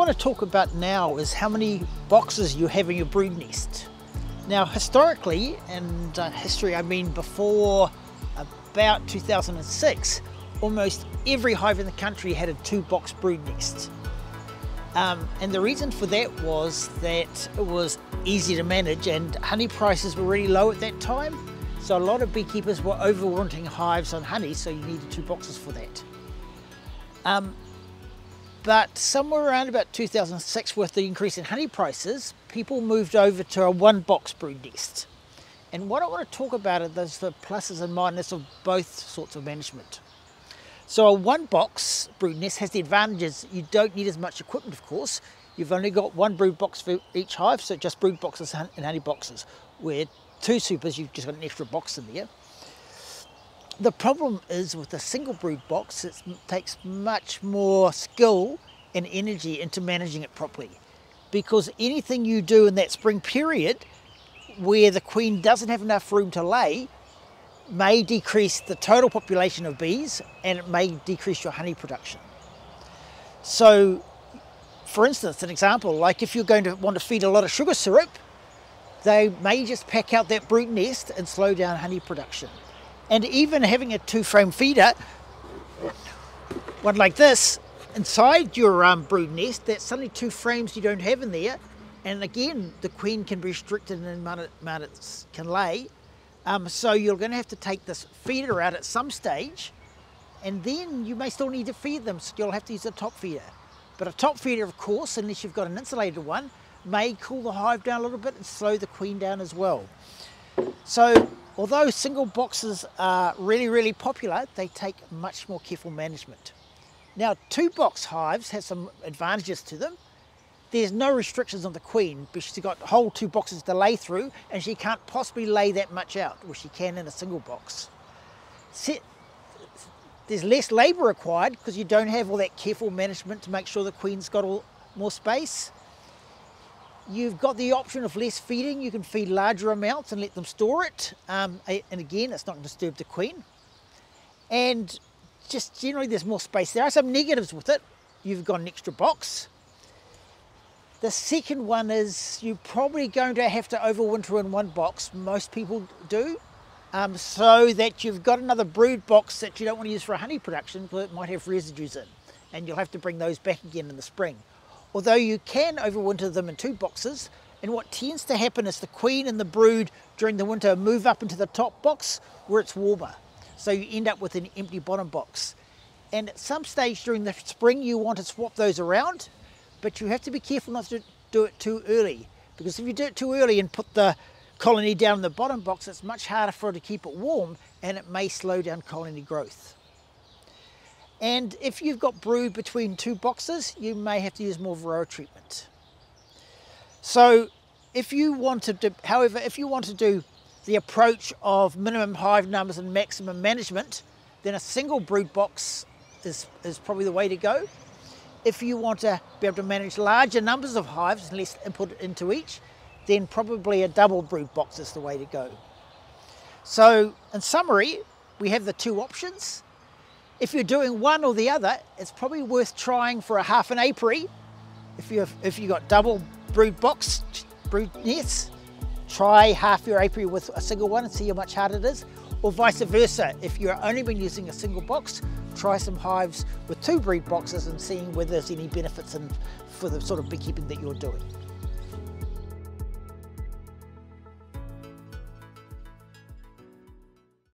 want to talk about now is how many boxes you have in your brood nest. Now historically, and uh, history I mean before about 2006, almost every hive in the country had a two box brood nest. Um, and the reason for that was that it was easy to manage and honey prices were really low at that time. So a lot of beekeepers were overwintering hives on honey, so you needed two boxes for that. Um, but somewhere around about 2006 with the increase in honey prices, people moved over to a one box brood nest. And what I want to talk about are those the pluses and minuses of both sorts of management. So a one box brood nest has the advantages you don't need as much equipment of course. You've only got one brood box for each hive, so just brood boxes and honey boxes. Where two supers, you've just got an extra box in there. The problem is with a single brood box, it takes much more skill and energy into managing it properly. Because anything you do in that spring period where the queen doesn't have enough room to lay may decrease the total population of bees and it may decrease your honey production. So, for instance, an example, like if you're going to want to feed a lot of sugar syrup, they may just pack out that brood nest and slow down honey production. And even having a two frame feeder, one like this, inside your um, brood nest, that's only two frames you don't have in there. And again, the queen can be restricted in amount it, amount it can lay. Um, so you're going to have to take this feeder out at some stage, and then you may still need to feed them, so you'll have to use a top feeder. But a top feeder, of course, unless you've got an insulated one, may cool the hive down a little bit and slow the queen down as well. So although single boxes are really, really popular, they take much more careful management. Now, two box hives have some advantages to them. There's no restrictions on the queen because she's got whole two boxes to lay through and she can't possibly lay that much out, which she can in a single box. There's less labour required because you don't have all that careful management to make sure the queen's got all, more space. You've got the option of less feeding. You can feed larger amounts and let them store it. Um, and again, it's not going to disturb the queen. And just generally there's more space. There are some negatives with it. You've got an extra box. The second one is you're probably going to have to overwinter in one box. Most people do. Um, so that you've got another brood box that you don't want to use for honey production because it might have residues in. And you'll have to bring those back again in the spring although you can overwinter them in two boxes. And what tends to happen is the queen and the brood during the winter move up into the top box where it's warmer. So you end up with an empty bottom box. And at some stage during the spring, you want to swap those around, but you have to be careful not to do it too early. Because if you do it too early and put the colony down in the bottom box, it's much harder for it to keep it warm and it may slow down colony growth. And if you've got brood between two boxes, you may have to use more varroa treatment. So if you want to however, if you want to do the approach of minimum hive numbers and maximum management, then a single brood box is, is probably the way to go. If you want to be able to manage larger numbers of hives and less input into each, then probably a double brood box is the way to go. So in summary, we have the two options. If you're doing one or the other, it's probably worth trying for a half an apiary. If you've, if you've got double brood box, brood nests, try half your apiary with a single one and see how much harder it is. Or vice versa, if you've only been using a single box, try some hives with two brood boxes and seeing whether there's any benefits in, for the sort of beekeeping that you're doing.